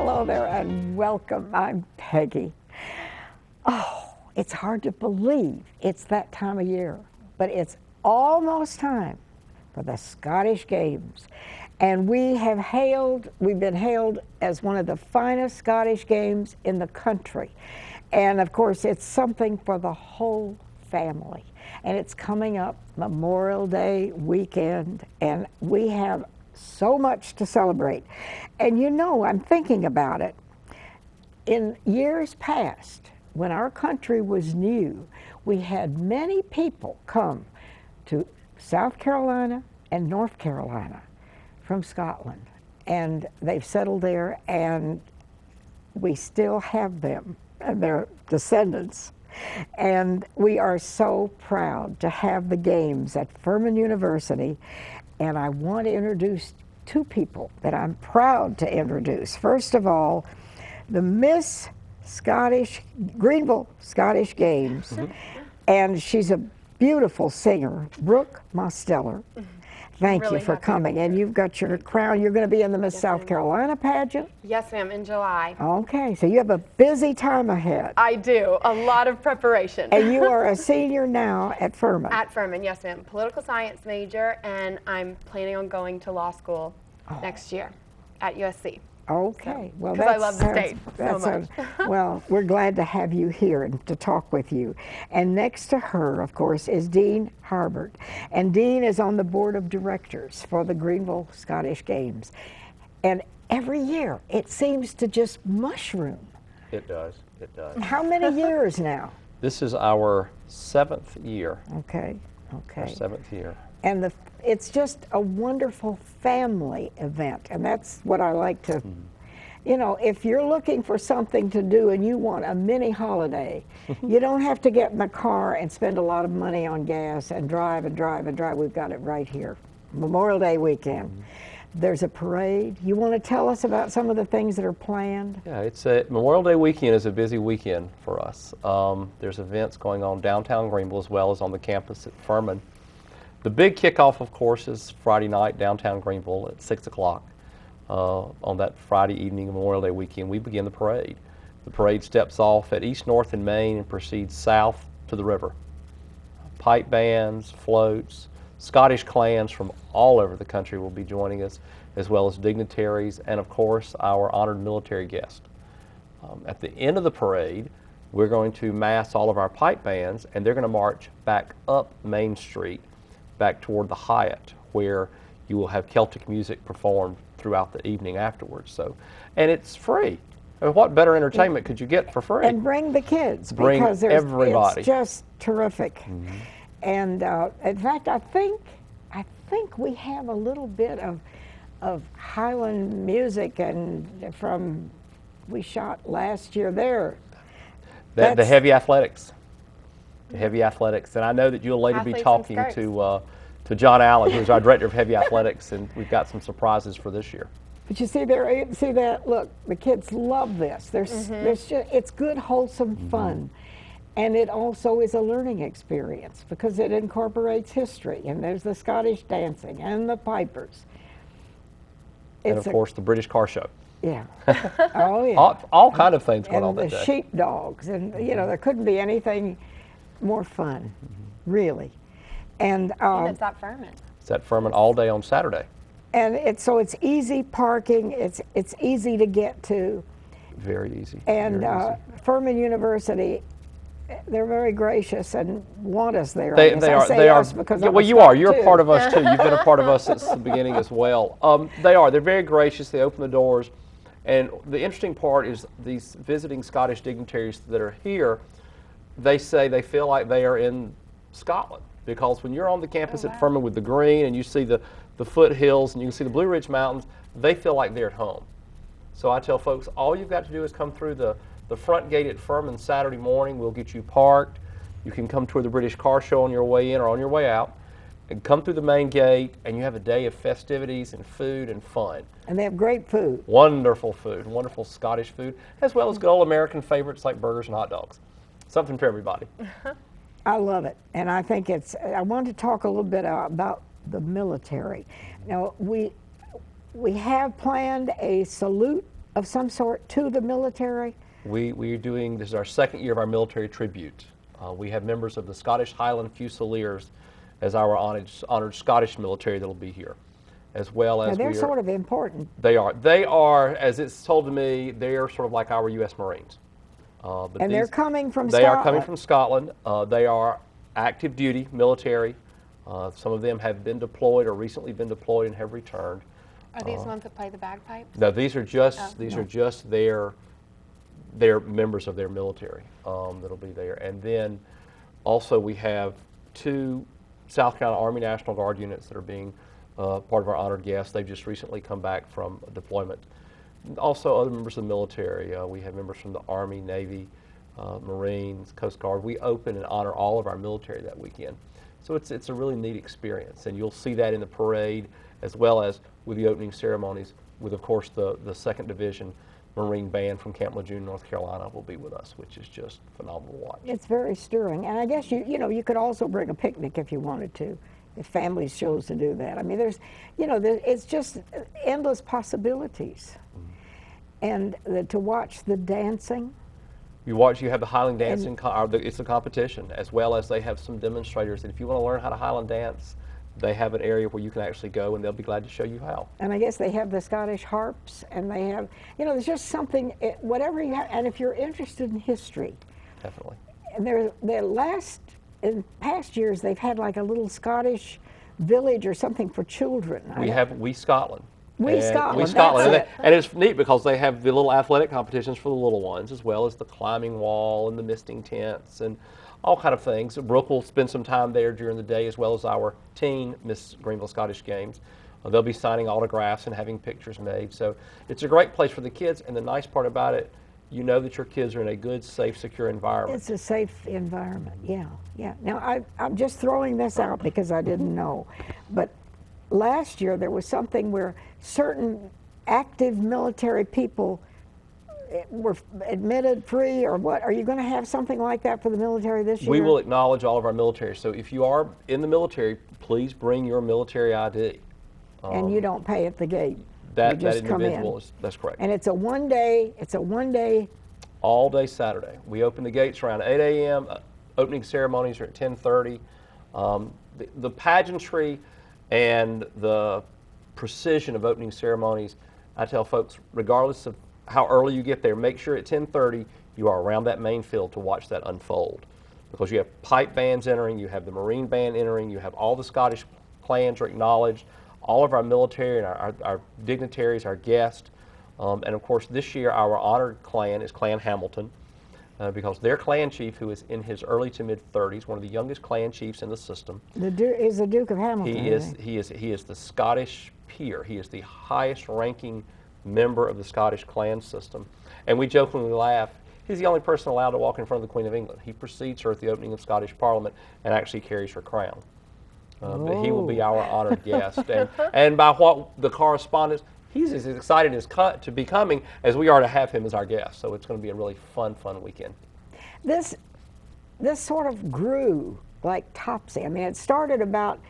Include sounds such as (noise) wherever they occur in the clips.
Hello there and welcome. I'm Peggy. Oh, it's hard to believe it's that time of year, but it's almost time for the Scottish Games. And we have hailed, we've been hailed as one of the finest Scottish games in the country. And of course, it's something for the whole family. And it's coming up Memorial Day weekend, and we have so much to celebrate. And you know, I'm thinking about it. In years past, when our country was new, we had many people come to South Carolina and North Carolina from Scotland. And they've settled there, and we still have them and their descendants. And we are so proud to have the games at Furman University. And I want to introduce two people that I'm proud to introduce. First of all, the Miss Scottish, Greenville Scottish Games. Mm-hmm. And she's a beautiful singer, Brooke Mosteller. Mm-hmm. Thank really you for coming. And you've got your crown. You're going to be in the Miss yes, South Carolina pageant? Yes, ma'am, in July. Okay, so you have a busy time ahead. I do, a lot of preparation. and you are a (laughs) senior now at Furman? At Furman, yes, ma'am. Political science major, and I'm planning on going to law school oh. next year at USC. Okay. So, well, that's, I love the state so much. A, (laughs) well, we're glad to have you here and to talk with you. And next to her, of course, is Dean Harbert. And Dean is on the board of directors for the Greenville Scottish Games. And every year, it seems to just mushroom. It does. It does. How many (laughs) years now? This is our seventh year. Okay. Okay. Our seventh year and the, it's just a wonderful family event, and that's what I like to. Mm-hmm. You know, if you're looking for something to do and you want a mini holiday, (laughs) you don't have to get in the car and spend a lot of money on gas and drive and drive and drive. We've got it right here, Memorial Day weekend. Mm-hmm. There's a parade. You want to tell us about some of the things that are planned? Yeah, it's a Memorial Day weekend is a busy weekend for us. Um, there's events going on downtown Greenville as well as on the campus at Furman. The big kickoff, of course, is Friday night downtown Greenville at 6 o'clock. Uh, on that Friday evening, Memorial Day weekend, we begin the parade. The parade steps off at East North and Main and proceeds south to the river. Pipe bands, floats, Scottish clans from all over the country will be joining us, as well as dignitaries and, of course, our honored military guest. Um, at the end of the parade, we're going to mass all of our pipe bands, and they're going to march back up Main Street back toward the Hyatt, where you will have Celtic music performed throughout the evening afterwards. So, and it's free. I mean, what better entertainment could you get for free? And bring the kids bring because everybody. it's just terrific. Mm-hmm. And uh, in fact, I think I think we have a little bit of of Highland music and from we shot last year there. The, the heavy athletics heavy athletics. And I know that you'll later Athletes be talking to uh, to John Allen, who's our director of heavy athletics, and we've got some surprises for this year. But you see there, see that? Look, the kids love this. There's, mm-hmm. there's just, it's good, wholesome mm-hmm. fun. And it also is a learning experience because it incorporates history. And there's the Scottish dancing and the pipers. It's and of a, course, the British car show. Yeah. (laughs) oh, yeah. All, all kind of things going and on that day. the sheepdogs. And, you know, there couldn't be anything more fun, mm-hmm. really. And, um, and it's at Furman. It's at Furman all day on Saturday. And it's so it's easy parking. It's it's easy to get to. Very easy. And very uh, easy. Furman University, they're very gracious and want us there. They, they are. They are. Because yeah, well, you are. You're too. a part of us (laughs) too. You've been a part of us since the beginning as well. Um, they are. They're very gracious. They open the doors, and the interesting part is these visiting Scottish dignitaries that are here they say they feel like they are in Scotland because when you're on the campus oh, wow. at Furman with the green and you see the, the foothills and you can see the Blue Ridge Mountains, they feel like they're at home. So I tell folks, all you've got to do is come through the, the front gate at Furman Saturday morning. We'll get you parked. You can come tour the British Car Show on your way in or on your way out and come through the main gate and you have a day of festivities and food and fun. And they have great food. Wonderful food, wonderful Scottish food, as well as good old American favorites like burgers and hot dogs something for everybody. (laughs) I love it, and I think it's. I want to talk a little bit about the military. Now we we have planned a salute of some sort to the military? We, we are doing, this is our second year of our military tribute. Uh, we have members of the Scottish Highland Fusiliers as our honored, honored Scottish military that'll be here, as well Now, as they're we are, sort of important. they are, they are, as it's told to me, they are sort of like our U.S. Marines. Uh, but And they're coming from They are coming Scotland. from Scotland. Uh, they are active duty military. Uh, some of them have been deployed or recently been deployed and have returned. Are Uh, these the ones that play the bagpipes? No, these are just Oh. these are just their their members of their military um, that'll be there, and then also we have two South Carolina Army National Guard units that are being uh, part of our honored guests. They've just recently come back from deployment. Also, other members of the military. Uh, we have members from the Army, Navy, uh, Marines, Coast Guard. We open and honor all of our military that weekend. So it's, it's a really neat experience, and you'll see that in the parade as well as with the opening ceremonies, with, of course, the, the 2nd Division Marine Band from Camp Lejeune, North Carolina, will be with us, which is just phenomenal to watch. It's very stirring. And I guess you, you know, you could also bring a picnic if you wanted to, if families chose to do that. I mean, there's, you know, there, it's just endless possibilities. And the, to watch the dancing, You watch, you have the Highland dancing, the, it's a competition, as well as they have some demonstrators. And if you want to learn how to Highland dance, they have an area where you can actually go, and they'll be glad to show you how. and I guess they have the Scottish harps, and they have, you know, there's just something, eh, whatever you have. And if you're interested in history, Definitely. and there, the last in past years they've had like a little Scottish village or something for children. We have Wee Scotland. We And- Scotland, Wee Scotland. and, they- and it's neat because they have the little athletic competitions for the little ones, as well as the climbing wall and the misting tents and all kind of things. Brooke will spend some time there during the day, as well as our teen Miss Greenville Scottish Games. Uh, they'll be signing autographs and having pictures made. So it's a great place for the kids. And the nice part about it, you know that your kids are in a good, safe, secure environment. It's a safe environment, yeah, yeah. Now, I, I'm just throwing this out because I didn't know. But last year, there was something where certain active military people eh, were admitted free or what? Are you going to have something like that for the military this year? We will acknowledge all of our military. So if you are in the military, please bring your military ID. And you don't pay at the gate. um, That, you that just in. individual is, that's correct. And it's a one day, it's a one day, all day Saturday. We open the gates around 8 a.m. Uh, opening ceremonies are at 10:30. Um, the, the pageantry and the precision of opening ceremonies, I tell folks, regardless of how early you get there, make sure at 10:30 you are around that main field to watch that unfold, because you have pipe bands entering, you have the Marine band entering, you have all the Scottish clans are acknowledged, all of our military and our, our, our dignitaries, our guests. Um, and of course, this year our honored clan is Clan Hamilton, uh, because their clan chief, who is in his early to mid 30s, one of the youngest clan chiefs in the system, the du- is the Duke of Hamilton. he is he is he is the Scottish peer. He is the highest ranking member of the Scottish clan system, and we jokingly laugh. He's the only person allowed to walk in front of the Queen of England. He precedes her at the opening of Scottish Parliament and actually carries her crown. Uh, but he will be our honored guest, and, (laughs) and by what the correspondence, he's as excited as to be coming as we are to have him as our guest. So it's going to be a really fun, fun weekend. this this sort of grew like Topsy. I mean, it started about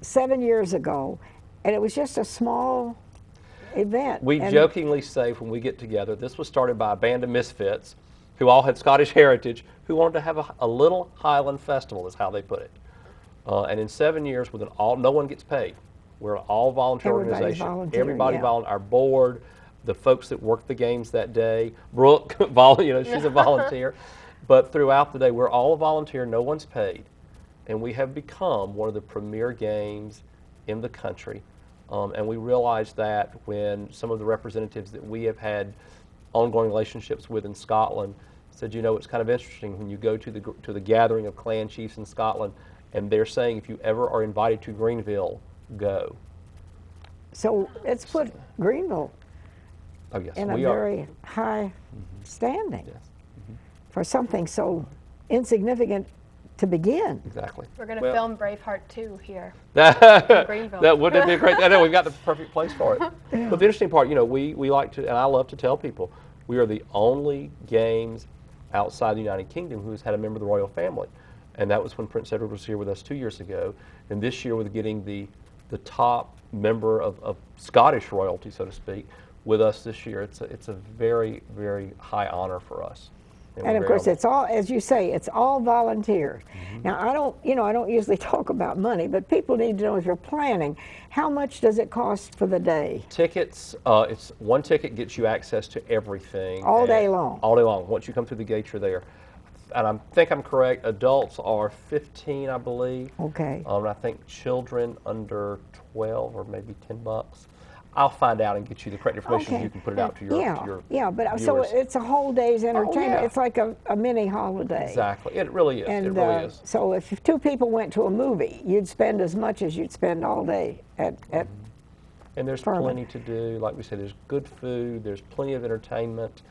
seven years ago, and it was just a small event. We and jokingly say when we get together, this was started by a band of misfits who all had Scottish heritage who wanted to have a, a little Highland festival, is how they put it. Uh, and in seven years, with an all, no one gets paid. We're all volunteer organization. Everybody yeah. volunteer. Our board, the folks that work the games that day. Brooke, (laughs) you know, she's a (laughs) volunteer. But throughout the day, we're all a volunteer. No one's paid, and we have become one of the premier games in the country. Um, and we realized that when some of the representatives that we have had ongoing relationships with in Scotland said, you know, it's kind of interesting when you go to the to the gathering of clan chiefs in Scotland, and they're saying if you ever are invited to Greenville, go. so it's put Greenville Oh yes, in a we are. very high mm-hmm. standing Yes, mm-hmm. for something so insignificant to begin. exactly. We're going to Well- film Braveheart 2 here. (laughs) that Greenville. that wouldn't it be a great? I know we've got the (laughs) perfect place for it. But the interesting part, you know, we we like to, and I love to tell people, we are the only games outside the United Kingdom who's had a member of the royal family, and that was when Prince Edward was here with us two years ago, and this year with getting the the top member of, of Scottish royalty, so to speak, with us this year. It's a, it's a very, very high honor for us. And we're of course, it's all, as you say, it's all volunteers. Mm-hmm. Now, I don't, you know, I don't usually (laughs) talk about money, but people need to know if you're planning, how much does it cost for the day? Tickets, uh, it's one ticket gets you access to everything. All day long. All day long. Once you come through the gate, you're there. And I think I'm correct. Adults are 15, I believe. Okay. Um, I think children under 12 or maybe 10 bucks. I'll find out and get you the correct information. Okay. You can put it out to your, yeah, to your yeah, but uh, so. Oh, it's a whole day's entertainment. yeah. It's like a, a mini holiday. Exactly. It really is. And it really uh, is. so if two people went to a movie, you'd spend as much as you'd spend all day at, at And there's Furman. plenty to do. Like we said, there's good food. There's plenty of entertainment.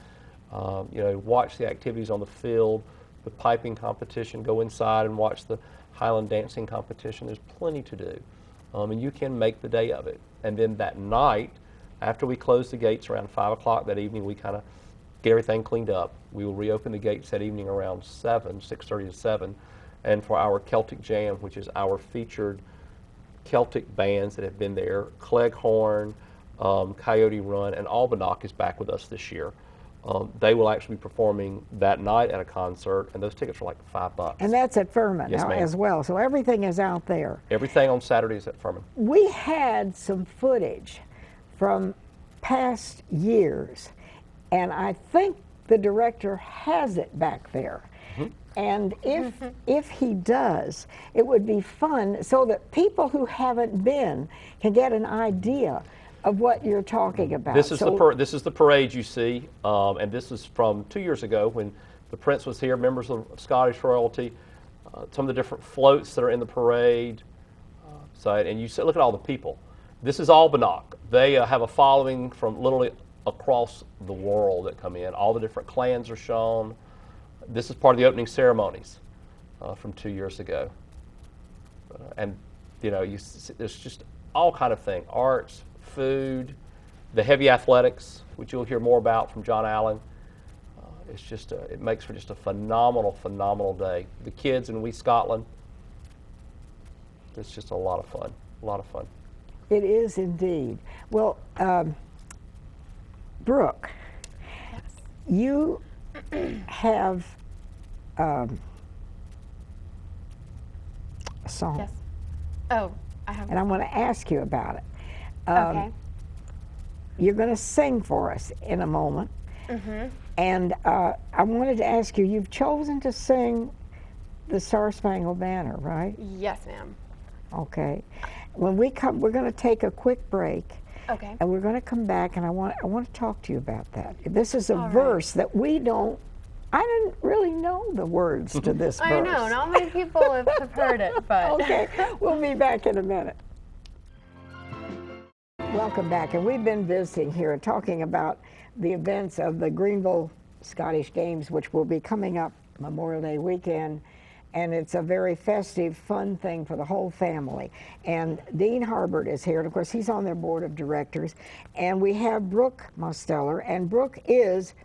Um, you know, watch the activities on the field, the piping competition. Go inside and watch the Highland dancing competition. There's plenty to do, um, and you can make the day of it. And then that night, after we close the gates around five o'clock that evening, we kind of get everything cleaned up. We will reopen the gates that evening around seven, six thirty to seven, and for our Celtic Jam, which is our featured Celtic bands that have been there. Cleghorn, um, Coyote Run, and Albannach is back with us this year. Um, they will actually be performing that night at a concert, and those tickets are like five bucks. and that's at Furman Yes, uh, now as well. So everything is out there. Everything on Saturdays at Furman. We had some footage from past years, and I think the director has it back there. Mm-hmm. And if mm-hmm. if he does, it would be fun so that people who haven't been can get an idea of what you're talking about. This is the So- par- this is the parade you see, um, and this is from two years ago when the Prince was here. Members of Scottish royalty, uh, some of the different floats that are in the parade. Uh, so, and you see, look at all the people. This is Albannach. They uh, have a following from literally across the world that come in. All the different clans are shown. This is part of the opening ceremonies uh, from two years ago Uh, and you know, you there's just all kind of thing: arts, food, the heavy athletics, which you'll hear more about from John Allen. Uh, it's just a, it makes for just a phenomenal, phenomenal day. The kids in Wee Scotland. It's just a lot of fun. A lot of fun. It is indeed. Well, um, Brooke, you have um, a song, Yes. Oh, I have. and I want to ask you about it. Um, okay. You're going to sing for us in a moment. Mm-hmm. And uh, I wanted to ask you, you've chosen to sing the Star Spangled Banner, right? Yes, ma'am. Okay. When we come, we're going to take a quick break. Okay. And we're going to come back, and I want I want to talk to you about that. This is a All right. verse that we don't. I didn't really know the words to (laughs) this I verse. know, not many people have, have heard it, but. (laughs) okay, we'll be back in a minute. Welcome back, and we've been visiting here and talking about the events of the Greenville Scottish Games, which will be coming up Memorial Day weekend. And it's a very festive, fun thing for the whole family. And Dean Harbert is here, and of course, he's on their board of directors. And we have Brooke Mosteller, and Brooke is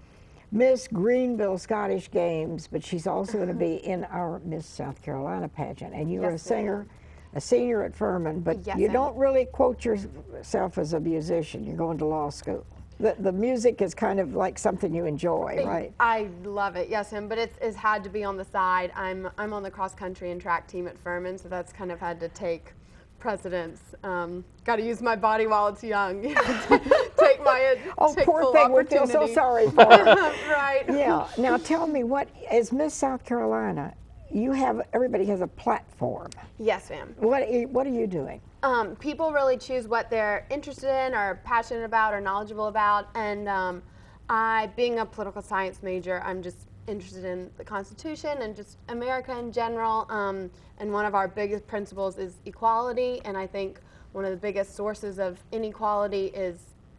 Miss Greenville Scottish Games, but she's also going to be in our Miss South Carolina pageant. And you are a singer, a senior at Furman, but Yes, you I don't really quote yourself as a musician. You're going to law school. The, the music is kind of like something you enjoy, right? I love it, yes, ma'am. But it's, it's had to be on the side. I'm I'm on the cross country and track team at Furman, so that's kind of had to take precedence. Um, Got to use my body while it's young. (laughs) take my (laughs) Oh, take poor thing. We feel so sorry (laughs) for right. yeah. Now tell me, what is Miss South Carolina, you have everybody has a platform. Yes, ma'am. What are you- what are you doing? um, people really choose what they're interested in or passionate about or knowledgeable about. And um, I, being a political science major, I'm just interested in the Constitution and just America in general. Um, and one of our biggest principles is equality. And I think one of the biggest sources of inequality is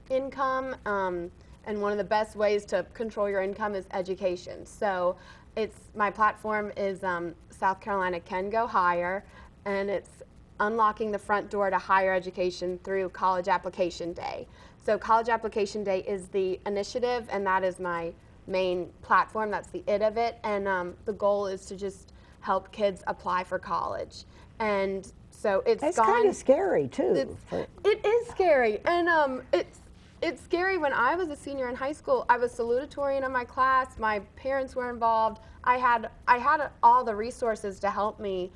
income. Um, and one of the best ways to control your income is education. So it's my platform is um, South Carolina can go higher, and it's unlocking the front door to higher education through College Application Day. So College Application Day is the initiative, and that is my main platform. That's the it of it, and um, the goal is to just help kids apply for college. And so it's That's kind of scary too. It's, it is scary, and um, it's it's scary when I was a senior in high school. I was salutatorian in my class. My parents were involved. I had I had all the resources to help me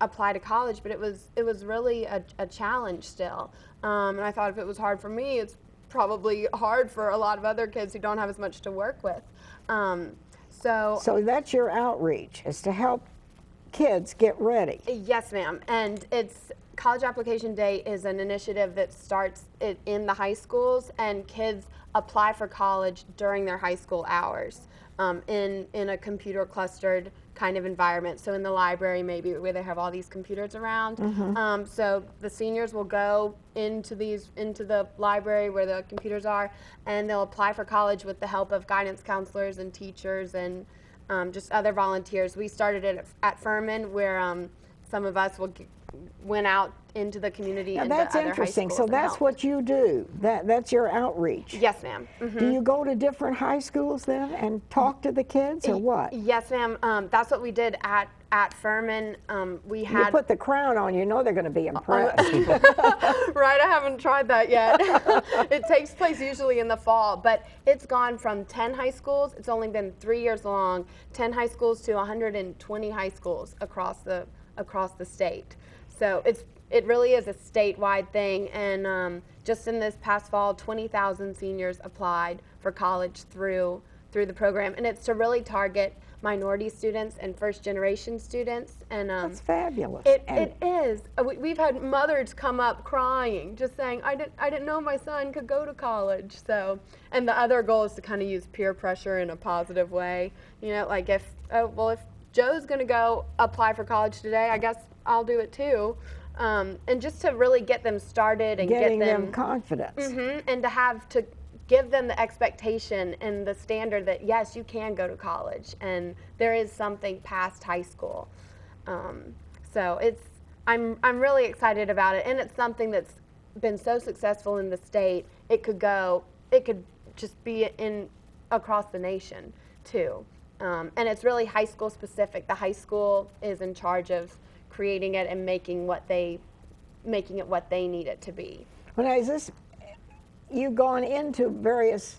apply to college, but it was it was really a, a challenge still. Um, and I thought if it was hard for me, it's probably hard for a lot of other kids who don't have as much to work with. Um, so So that's your outreach, is to help kids get ready. Yes, ma'am. And it's College Application Day is an initiative that starts in the high schools, and kids apply for college during their high school hours um, in in a computer clustered kind of environment. So in the library, maybe where they have all these computers around. Um, so the seniors will go into these into the library where the computers are, and they'll apply for college with the help of guidance counselors and teachers and um, just other volunteers. We started it at, at Furman, where um, some of us will went out into the community. Now that's interesting. So that's what you do. That that's your outreach. Yes, ma'am. Mhm. Do you go to different high schools then and talk to the kids or what? Yes, ma'am. Um, that's what we did at at Furman. Um, we You put the crown on, you know they're going to be impressed. (laughs) right. I haven't tried that yet. (laughs) it takes place usually in the fall, but it's gone from 10 high schools. It's only been three years long. 10 high schools to 120 high schools across the across the state. So it's it really is a statewide thing. And um, just in this past fall, 20,000 seniors applied for college through through the program, and it's to really target minority students and first generation students. And um, That's fabulous. it, it is. Uh, we- We've had mothers come up crying, just saying, I didn't, I didn't know my son could go to college. So, and the other goal is to kind of use peer pressure in a positive way. You know, like if, oh, well, if Joe's going to go apply for college today, I guess I'll do it too. Um, and just to really get them started and getting get them, them, confidence. Mhm, and to have to give them the expectation and the standard that yes, you can go to college, and there is something past high school. Um, so it's I'm I'm really excited about it, and it's something that's been so successful in the state. It could go. It could just be in across the nation too. Um, and it's really high school specific. The high school is in charge of creating it and making what they making it what they need it to be. Well, now, is this, you've gone into various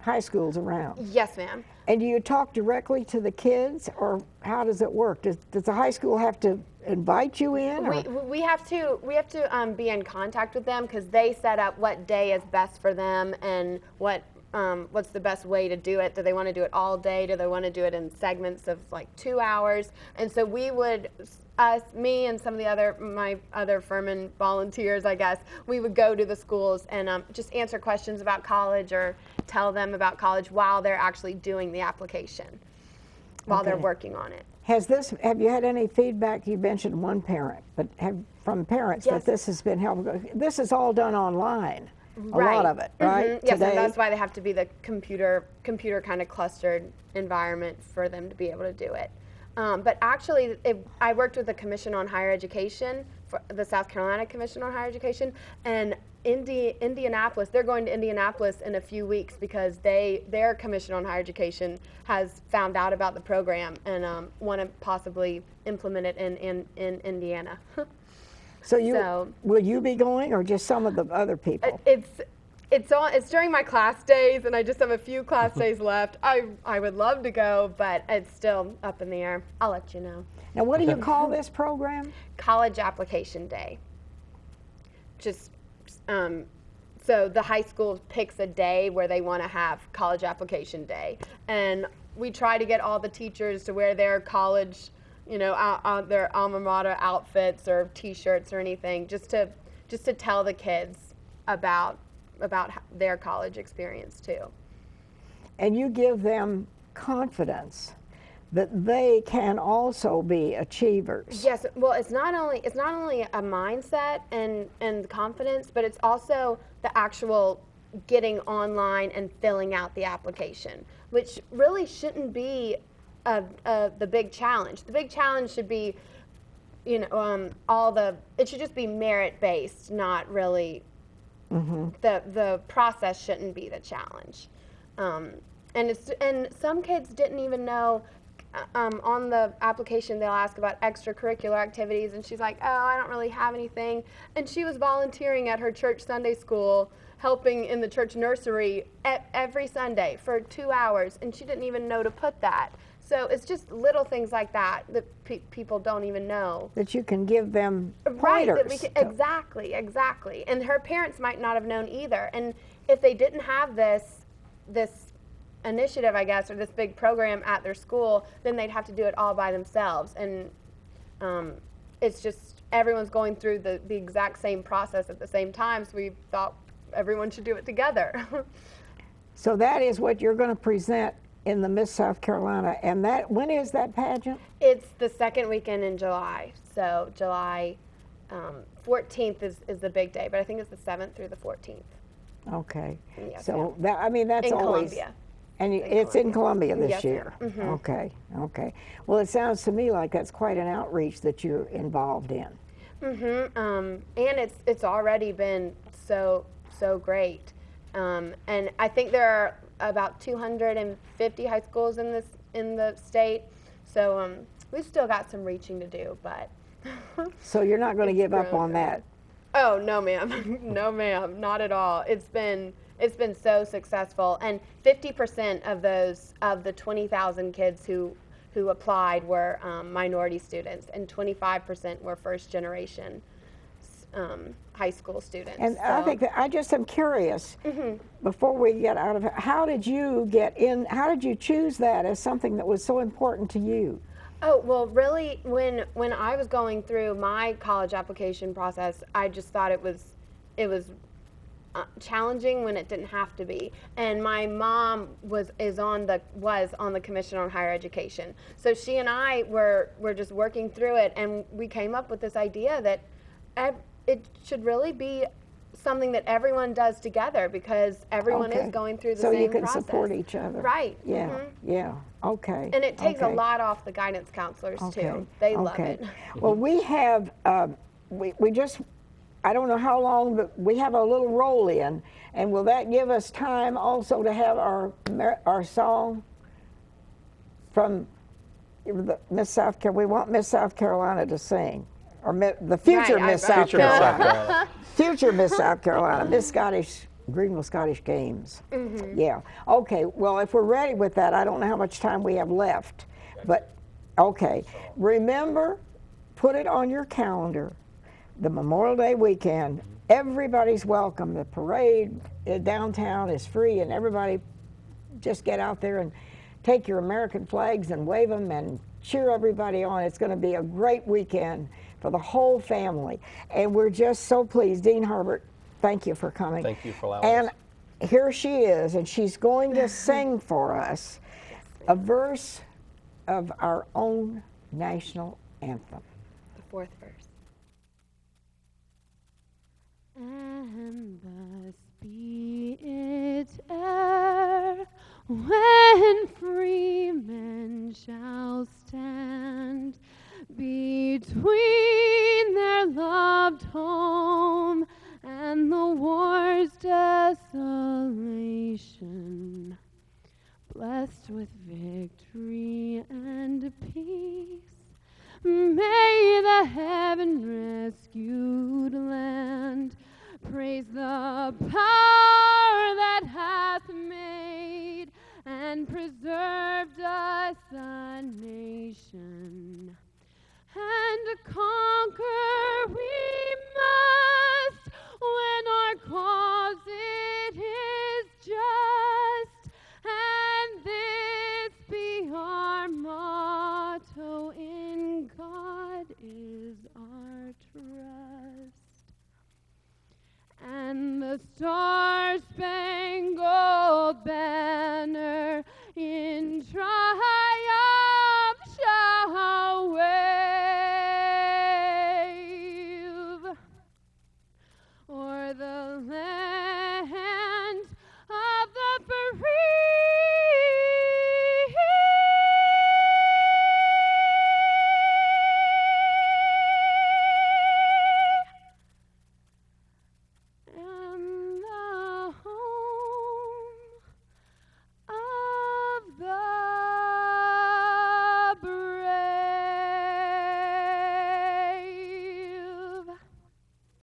high schools around, Yes, ma'am. and do you talk directly to the kids, or how does it work? Does, does the high school have to invite you in? We, Or? we have to we have to um, be in contact with them because they set up what day is best for them and what um, what's the best way to do it. Do they want to do it all day? Do they want to do it in segments of like two hours? And so we would us me and some of the other my other Furman volunteers, I guess, we would go to the schools and um, just answer questions about college or tell them about college while they're actually doing the application, while they're working on it. Has this, have you had any feedback? You mentioned one parent, but have, from parents Yes. that this has been helpful? This is all done online, a Right. lot of it, right? Mhm. Yes, Today? and that's why they have to be the computer computer kind of clustered environment for them to be able to do it. Um, but actually, it, I worked with the Commission on Higher Education, for the South Carolina Commission on Higher Education, and Indi- Indianapolis. They're going to Indianapolis in a few weeks because they their Commission on Higher Education has found out about the program and um, want to possibly implement it in in, in Indiana. (laughs) So you, so- will you be going, or just some of the other people? It's it's on it's during my class days and I just have a few class days (laughs) left. I I would love to go, but it's still up in the air. I'll let you know. Now, what do you call this program? College application day. Just um, so the high school picks a day where they want to have college application day, and we try to get all the teachers to wear their college, you know, out, out their alma mater outfits or T-shirts or anything, just to just to tell the kids about about their college experience too. And you give them confidence that they can also be achievers. Yes, well, it's not only it's not only a mindset and and confidence, but it's also the actual getting online and filling out the application, which really shouldn't be a, a, the big challenge. The big challenge should be, you know, um, all the it should just be merit based, not really. The the process shouldn't be the challenge. Um, and it's and some kids didn't even know um, on the application they'll ask about extracurricular activities and she's like oh i don't really have anything and she was volunteering at her church sunday school helping in the church nursery every Sunday for two hours, and she didn't even know to put that. So it's just little things like that that pe- people don't even know. That you can give them Right, pointers. can, exactly, exactly. And her parents might not have known either. And if they didn't have this, this initiative, I guess, or this big program at their school, then they'd have to do it all by themselves. And um, it's just everyone's going through the, the exact same process at the same time. So we thought everyone should do it together. (laughs) So that is what you're going to present in the Miss South Carolina. And that when is that pageant? it's the second weekend in July. So July um, 14th is, is the big day, but I think it's the 7th through the 14th. Okay. Yes, so that I mean that's In always Columbia. And you, it's in Columbia this Yes, year. ma'am. Mm-hmm. Okay. Okay. Well, it sounds to me like that's quite an outreach that you're involved in. hmm Um, and it's it's already been so so great. Um, and I think there are about 250 high schools in this in the state. So um, we've still got some reaching to do, but. (laughs) So you're not going to give up on that. Oh no, ma'am. (laughs) no, ma'am. Not at all. It's been it's been so successful, and 50% of those of the 20,000 kids who who applied were um, minority students, and 25% were first generation um, high school students. And I think that I just am curious. Mm-hmm. Before we get out of it, how did you get in? How did you choose that as something that was so important to you? Oh well, really, when when I was going through my college application process, I just thought it was it was uh, challenging when it didn't have to be. And my mom was is on the was on the Commission on Higher Education, so she and I were were just working through it, and we came up with this idea that ev- it should really be something that everyone does together because everyone Okay. is going through the so same you can process. support each other. Right. Yeah. mhm. Yeah. Okay. And it takes okay. a lot off the guidance counselors Okay. too. They love it. (laughs) Well, we have, um, we, we just, I don't know how long, but we have a little roll in. And will that give us time also to have our, our song from the Miss South Carolina? We want Miss South Carolina to sing. Or the future Right, Miss I- South Future Miss Carolina. South Carolina. (laughs) Future Miss South Carolina, Miss Scottish, Greenville Scottish Games. Yeah. Okay. Well, if we're ready with that, I don't know how much time we have left, but okay. Remember, put it on your calendar. The Memorial Day weekend. Everybody's welcome. The parade uh, downtown is free, and everybody just get out there and take your American flags and wave them and cheer everybody on. It's going to be a great weekend for the whole family. And we're just so pleased. Dean Herbert, thank you for coming. Thank you for allowing And us. And here she is, and she's going to (laughs) sing for us a verse of our own national anthem. The fourth verse. And thus be it ere when free men shall stand between their loved home star-spangled